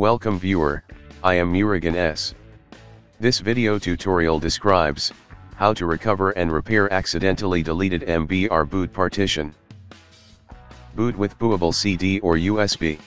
Welcome viewer, I am Murugan S. This video tutorial describes, how to recover and repair accidentally deleted MBR boot partition. Boot with bootable CD or USB.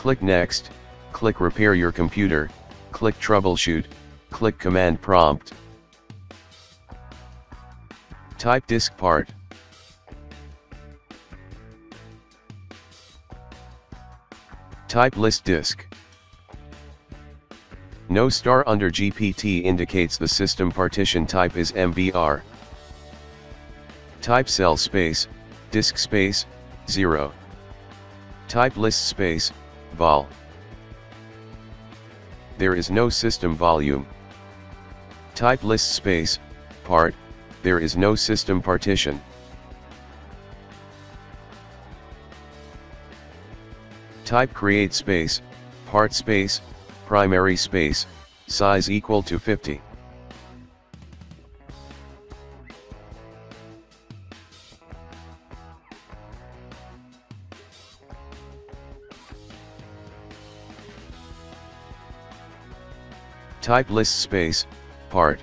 Click Next, click Repair your computer, click Troubleshoot, click Command Prompt. Type disk part. Type list disk. No star under GPT indicates the system partition type is MBR. Type sel space, disk space, 0. Type list space, vol. There is no system volume. Type list space, part, there is no system partition. Type create space, part space, primary space, size equal to 50. Type list space, part.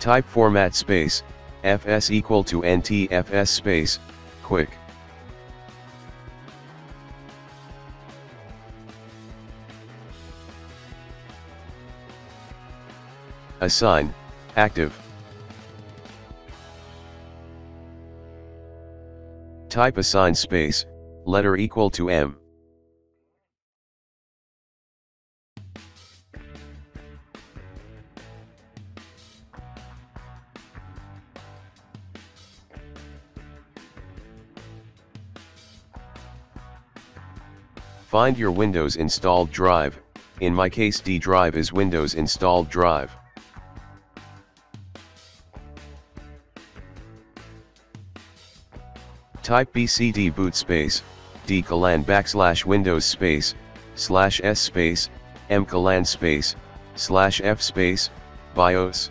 Type format space, fs equal to ntfs space, quick. Assign, active. Type assign space, letter equal to M. Find your Windows installed drive, in my case D drive is Windows installed drive. Type bcd boot space, d backslash windows space, slash s space, m colon space, slash f space, BIOS.